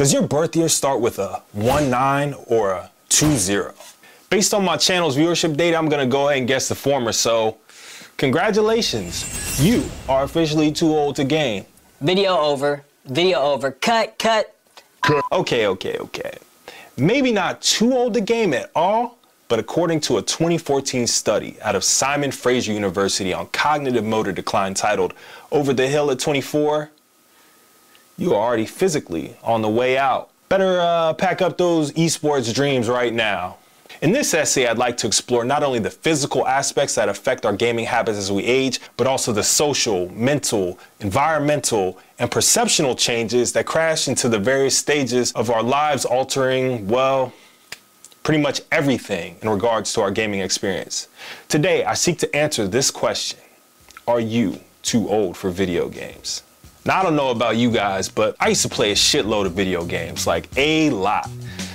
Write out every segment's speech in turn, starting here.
Does your birth year start with a 1-9 or a 2-0? Based on my channel's viewership data, I'm gonna go ahead and guess the former, so congratulations. You are officially too old to game. Video over. Video over. Cut, cut. Okay, okay, okay. Maybe not too old to game at all, but according to a 2014 study out of Simon Fraser University on cognitive motor decline titled Over the Hill at 24, you are already physically on the way out. Better uh, pack up those esports dreams right now. In this essay, I'd like to explore not only the physical aspects that affect our gaming habits as we age, but also the social, mental, environmental, and perceptual changes that crash into the various stages of our lives, altering, well, pretty much everything in regards to our gaming experience. Today, I seek to answer this question Are you too old for video games? Now, I don't know about you guys, but I used to play a shitload of video games, like a lot.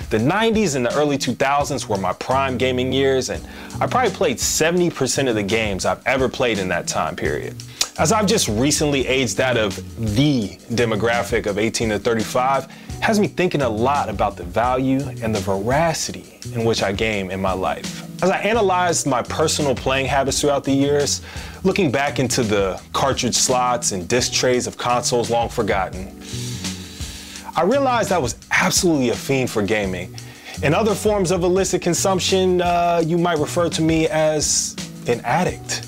The 90s and the early 2000s were my prime gaming years, and I probably played 70% of the games I've ever played in that time period. As I've just recently aged out of the demographic of 18 to 35, has me thinking a lot about the value and the veracity in which I game in my life. As I analyzed my personal playing habits throughout the years, looking back into the cartridge slots and disc trays of consoles long forgotten, I realized I was absolutely a fiend for gaming. In other forms of illicit consumption, uh, you might refer to me as an addict.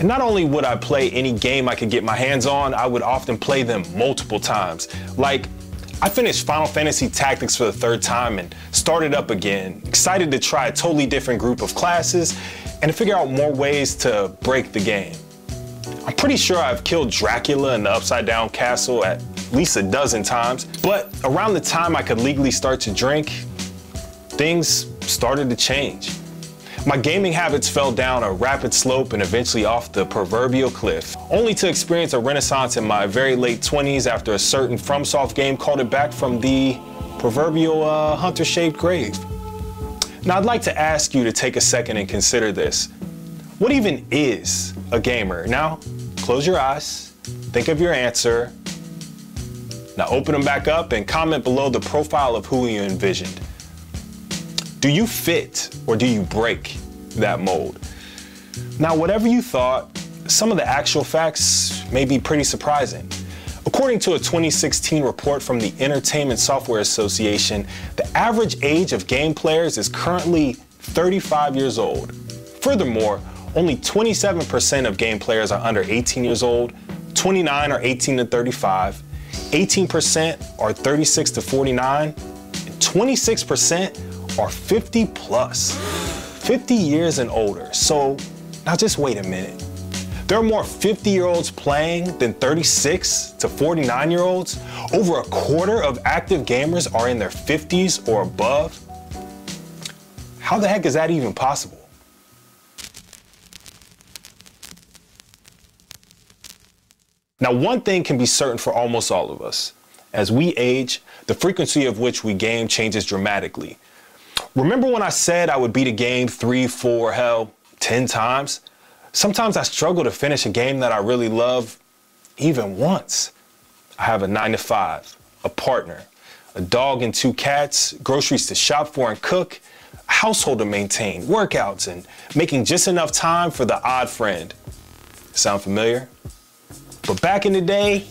And not only would I play any game I could get my hands on, I would often play them multiple times. Like I finished Final Fantasy Tactics for the third time and started up again, excited to try a totally different group of classes and to figure out more ways to break the game. I'm pretty sure I've killed Dracula in the Upside Down Castle at least a dozen times, but around the time I could legally start to drink, things started to change. My gaming habits fell down a rapid slope and eventually off the proverbial cliff, only to experience a renaissance in my very late 20s after a certain FromSoft game called it back from the proverbial uh, hunter-shaped grave. Now I'd like to ask you to take a second and consider this. What even is a gamer? Now, close your eyes, think of your answer. Now open them back up and comment below the profile of who you envisioned. Do you fit or do you break that mold? Now, whatever you thought, some of the actual facts may be pretty surprising. According to a 2016 report from the Entertainment Software Association, the average age of game players is currently 35 years old. Furthermore, only 27% of game players are under 18 years old, 29 are 18 to 35, 18% are 36 to 49, and 26% are 50 plus, 50 years and older. So now just wait a minute. There are more 50 year olds playing than 36 to 49 year olds. Over a quarter of active gamers are in their 50s or above. How the heck is that even possible? Now, one thing can be certain for almost all of us. As we age, the frequency of which we game changes dramatically. Remember when I said I would beat a game three, four, hell, 10 times? Sometimes I struggle to finish a game that I really love even once. I have a nine to five, a partner, a dog and two cats, groceries to shop for and cook, a household to maintain, workouts, and making just enough time for the odd friend. Sound familiar? But back in the day,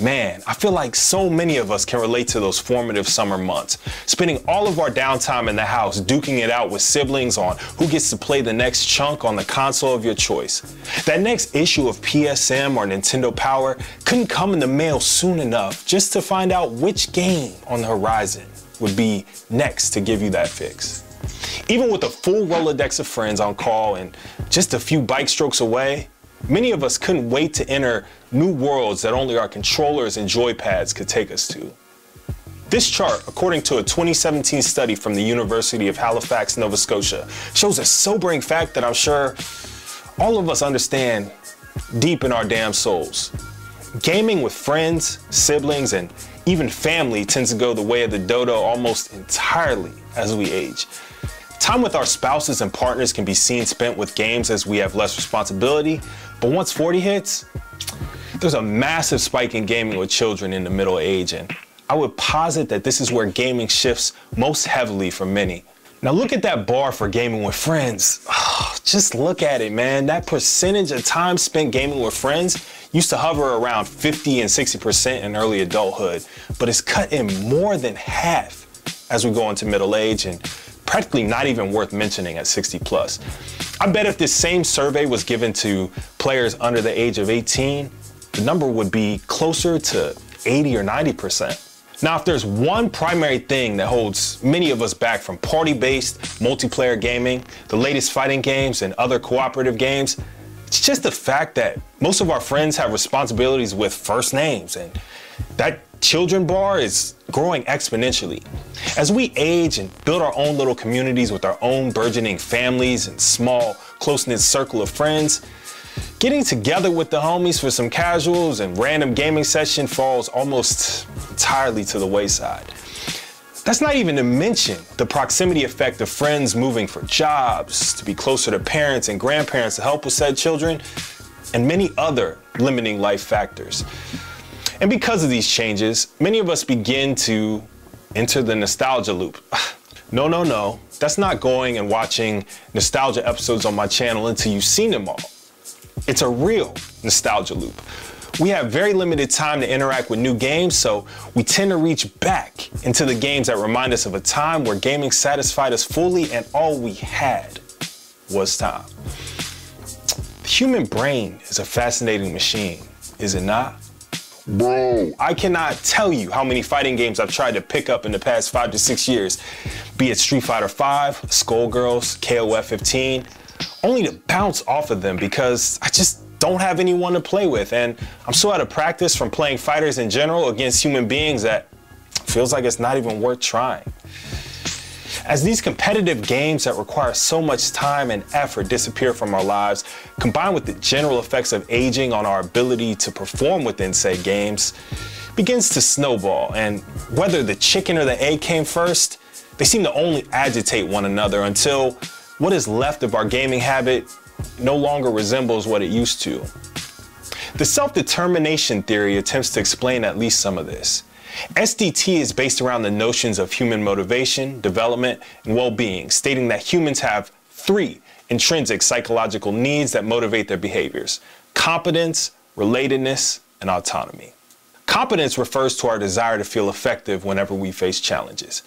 Man, I feel like so many of us can relate to those formative summer months, spending all of our downtime in the house duking it out with siblings on who gets to play the next chunk on the console of your choice. That next issue of PSM or Nintendo Power couldn't come in the mail soon enough just to find out which game on the horizon would be next to give you that fix. Even with a full Rolodex of friends on call and just a few bike strokes away, Many of us couldn't wait to enter new worlds that only our controllers and joypads could take us to. This chart, according to a 2017 study from the University of Halifax, Nova Scotia, shows a sobering fact that I'm sure all of us understand deep in our damn souls. Gaming with friends, siblings, and even family tends to go the way of the dodo almost entirely as we age. Time with our spouses and partners can be seen spent with games as we have less responsibility, but once 40 hits, there's a massive spike in gaming with children in the middle age. And I would posit that this is where gaming shifts most heavily for many. Now look at that bar for gaming with friends. Oh, just look at it, man. That percentage of time spent gaming with friends used to hover around 50 and 60% in early adulthood, but it's cut in more than half as we go into middle age and practically not even worth mentioning at 60 plus. I bet if this same survey was given to players under the age of 18, the number would be closer to 80 or 90%. Now, if there's one primary thing that holds many of us back from party based multiplayer gaming, the latest fighting games, and other cooperative games, it's just the fact that most of our friends have responsibilities with first names, and that children bar is growing exponentially. As we age and build our own little communities with our own burgeoning families and small, close knit circle of friends, Getting together with the homies for some casuals and random gaming session falls almost entirely to the wayside. That's not even to mention the proximity effect of friends moving for jobs, to be closer to parents and grandparents to help with said children, and many other limiting life factors. And because of these changes, many of us begin to enter the nostalgia loop. no, no, no. That's not going and watching nostalgia episodes on my channel until you've seen them all. It's a real nostalgia loop. We have very limited time to interact with new games, so we tend to reach back into the games that remind us of a time where gaming satisfied us fully and all we had was time. The human brain is a fascinating machine, is it not? Bro. I cannot tell you how many fighting games I've tried to pick up in the past five to six years, be it Street Fighter V, Skullgirls, KOF 15, only to bounce off of them because I just don't have anyone to play with. And I'm so out of practice from playing fighters in general against human beings that feels like it's not even worth trying. As these competitive games that require so much time and effort disappear from our lives, combined with the general effects of aging on our ability to perform within said games, begins to snowball. And whether the chicken or the egg came first, they seem to only agitate one another until what is left of our gaming habit no longer resembles what it used to. The self-determination theory attempts to explain at least some of this. SDT is based around the notions of human motivation, development, and well-being, stating that humans have three intrinsic psychological needs that motivate their behaviors. Competence, relatedness, and autonomy. Competence refers to our desire to feel effective whenever we face challenges.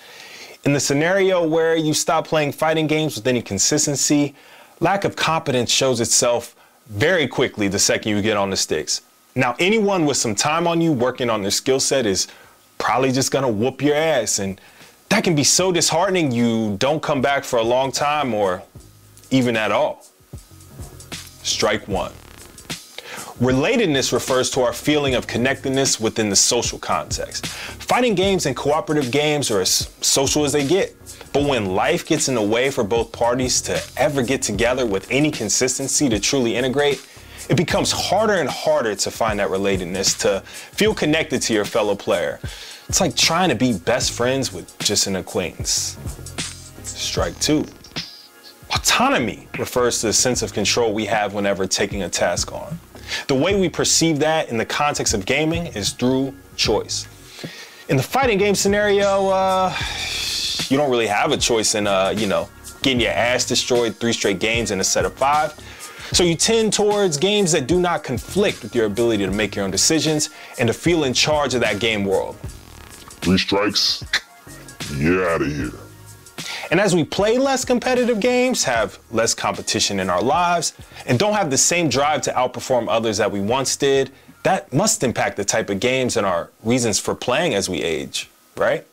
In the scenario where you stop playing fighting games with any consistency, lack of competence shows itself very quickly the second you get on the sticks. Now, anyone with some time on you working on their skill set is probably just gonna whoop your ass, and that can be so disheartening you don't come back for a long time or even at all. Strike one. Relatedness refers to our feeling of connectedness within the social context. Fighting games and cooperative games are as social as they get. But when life gets in the way for both parties to ever get together with any consistency to truly integrate, it becomes harder and harder to find that relatedness, to feel connected to your fellow player. It's like trying to be best friends with just an acquaintance. Strike two. Autonomy refers to the sense of control we have whenever taking a task on. The way we perceive that in the context of gaming is through choice. In the fighting game scenario, uh, you don't really have a choice in, uh, you know, getting your ass destroyed three straight games in a set of five. So you tend towards games that do not conflict with your ability to make your own decisions and to feel in charge of that game world. Three strikes, you're out of here. And as we play less competitive games, have less competition in our lives, and don't have the same drive to outperform others that we once did, that must impact the type of games and our reasons for playing as we age, right?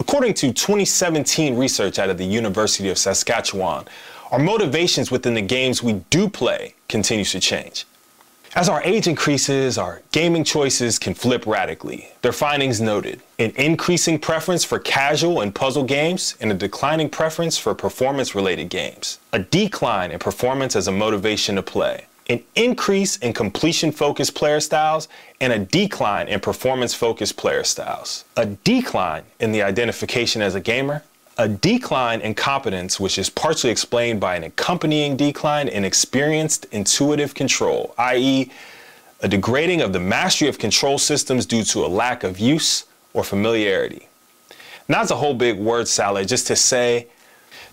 According to 2017 research out of the University of Saskatchewan, our motivations within the games we do play continues to change. As our age increases, our gaming choices can flip radically. Their findings noted an increasing preference for casual and puzzle games and a declining preference for performance related games, a decline in performance as a motivation to play, an increase in completion focused player styles, and a decline in performance focused player styles, a decline in the identification as a gamer, a decline in competence, which is partially explained by an accompanying decline in experienced intuitive control, i.e., a degrading of the mastery of control systems due to a lack of use or familiarity. Now, it's a whole big word salad just to say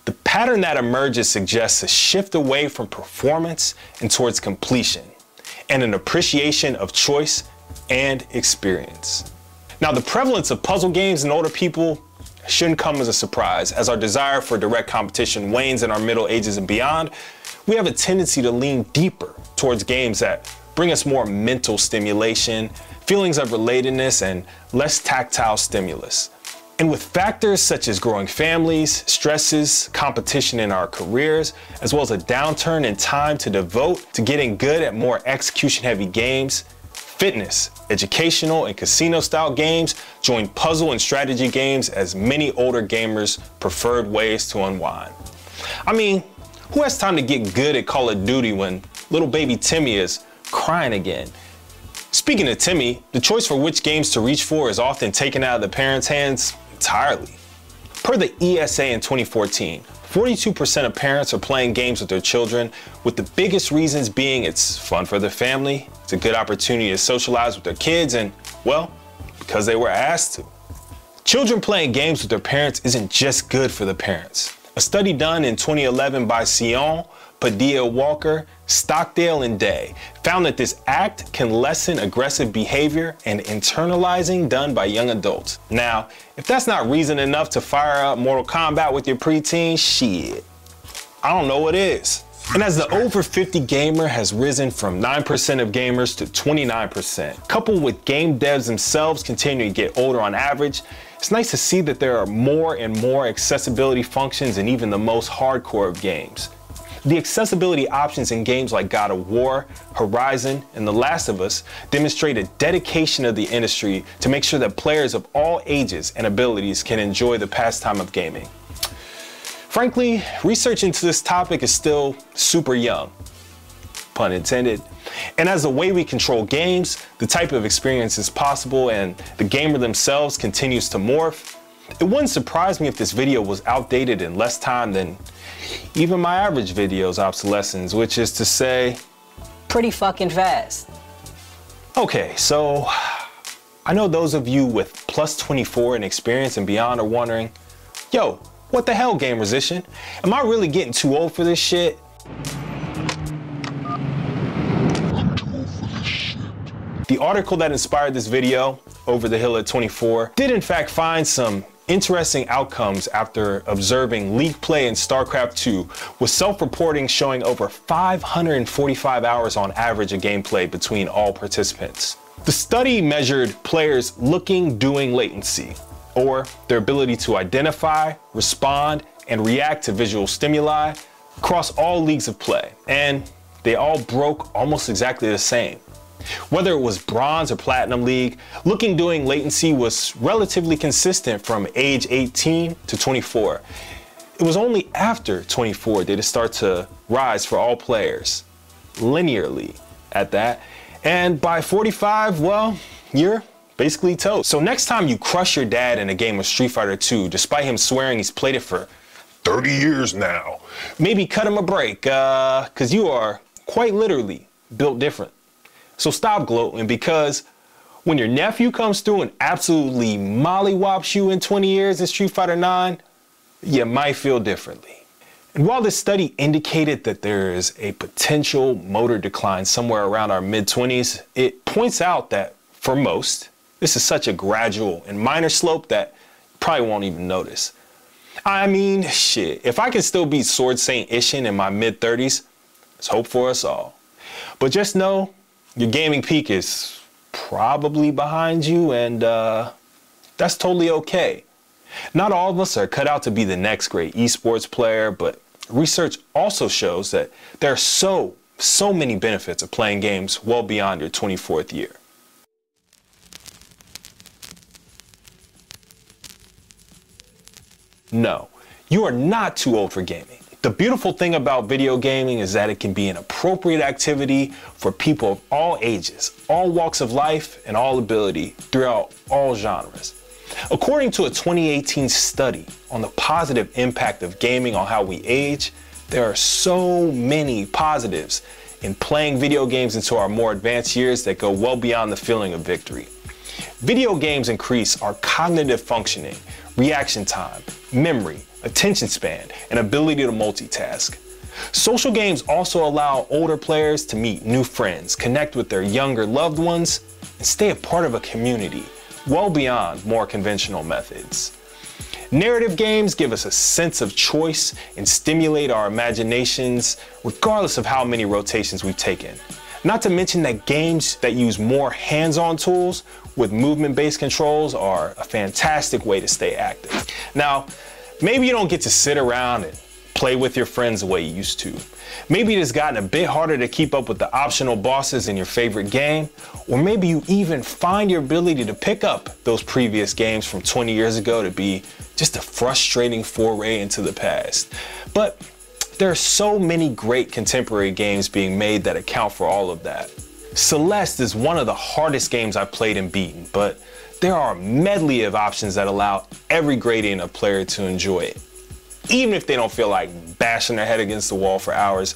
the pattern that emerges suggests a shift away from performance and towards completion, and an appreciation of choice and experience. Now, the prevalence of puzzle games in older people shouldn't come as a surprise. As our desire for direct competition wanes in our middle ages and beyond, we have a tendency to lean deeper towards games that bring us more mental stimulation, feelings of relatedness, and less tactile stimulus. And with factors such as growing families, stresses, competition in our careers, as well as a downturn in time to devote to getting good at more execution heavy games, fitness, educational, and casino style games join puzzle and strategy games as many older gamers preferred ways to unwind. I mean, who has time to get good at Call of Duty when little baby Timmy is crying again? Speaking of Timmy, the choice for which games to reach for is often taken out of the parents' hands entirely. Per the ESA in 2014, 42% of parents are playing games with their children, with the biggest reasons being it's fun for the family, it's a good opportunity to socialize with their kids, and, well, because they were asked to. Children playing games with their parents isn't just good for the parents. A study done in 2011 by Coyne Padilla Walker, Stockdale, and Day found that this act can lessen aggressive behavior and internalizing done by young adults. Now, if that's not reason enough to fire up Mortal Kombat with your preteen, shit. I don't know what is. And as the over 50 gamer has risen from 9% of gamers to 29%, coupled with game devs themselves continuing to get older on average, it's nice to see that there are more and more accessibility functions in even the most hardcore of games. The accessibility options in games like God of War, Horizon, and The Last of Us demonstrate a dedication of the industry to make sure that players of all ages and abilities can enjoy the pastime of gaming. Frankly, research into this topic is still super young, pun intended. And as the way we control games, the type of experiences possible, and the gamer themselves continues to morph, it wouldn't surprise me if this video was outdated in less time than even my average video's obsolescence, which is to say, pretty fucking fast. Okay, so I know those of you with plus 24 in experience and beyond are wondering, yo, what the hell, Gamersician? Am I really getting too old for this shit? The article that inspired this video, Over the Hill at 24, did in fact find some interesting outcomes after observing league play in StarCraft 2, with self-reporting showing over 545 hours on average of gameplay between all participants. The study measured players looking doing latency, or their ability to identify, respond, and react to visual stimuli across all leagues of play, and they all broke almost exactly the same. Whether it was bronze or platinum league, looking doing latency was relatively consistent from age 18 to 24. It was only after 24 did it start to rise for all players, linearly at that. And by 45, well, you're basically toast. So next time you crush your dad in a game of Street Fighter 2, despite him swearing he's played it for 30 years now, maybe cut him a break, uh, cause you are quite literally built different. So stop gloating because when your nephew comes through and absolutely mollywops you in 20 years in Street Fighter 9, you might feel differently. And while this study indicated that there is a potential motor decline somewhere around our mid 20s, it points out that for most, this is such a gradual and minor slope that you probably won't even notice. I mean, shit, if I can still be Sword Saint Isshin in my mid 30s, let's hope for us all. But just know your gaming peak is probably behind you, and uh, that's totally okay. Not all of us are cut out to be the next great esports player, but research also shows that there are so, so many benefits of playing games well beyond your 24th year. No, you are not too old for gaming. The beautiful thing about video gaming is that it can be an appropriate activity for people of all ages, all walks of life, and all ability throughout all genres. According to a 2018 study on the positive impact of gaming on how we age, there are so many positives in playing video games into our more advanced years that go well beyond the feeling of victory. Video games increase our cognitive functioning, reaction time, memory, attention span, and ability to multitask. Social games also allow older players to meet new friends, connect with their younger loved ones, and stay a part of a community, well beyond more conventional methods. Narrative games give us a sense of choice and stimulate our imaginations, regardless of how many rotations we've taken. Not to mention that games that use more hands on tools with movement based controls are a fantastic way to stay active. Now, maybe you don't get to sit around and play with your friends the way you used to. Maybe it has gotten a bit harder to keep up with the optional bosses in your favorite game, or maybe you even find your ability to pick up those previous games from 20 years ago to be just a frustrating foray into the past. But there are so many great contemporary games being made that account for all of that. Celeste is one of the hardest games I've played and beaten, but there are a medley of options that allow every gradient of player to enjoy it even if they don't feel like bashing their head against the wall for hours,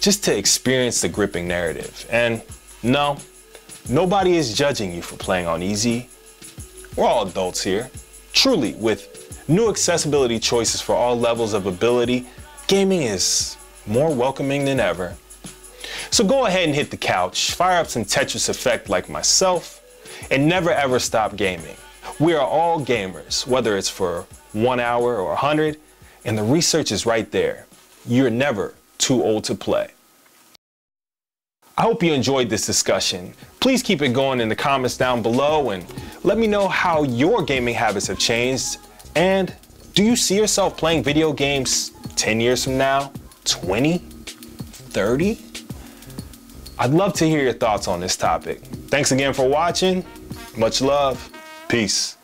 just to experience the gripping narrative. And no, nobody is judging you for playing on easy. We're all adults here. Truly, with new accessibility choices for all levels of ability, gaming is more welcoming than ever. So go ahead and hit the couch, fire up some Tetris Effect like myself, and never ever stop gaming. We are all gamers, whether it's for one hour or a hundred, and the research is right there. You're never too old to play. I hope you enjoyed this discussion. Please keep it going in the comments down below and let me know how your gaming habits have changed. And do you see yourself playing video games 10 years from now, 20, 30? I'd love to hear your thoughts on this topic. Thanks again for watching. Much love. Peace.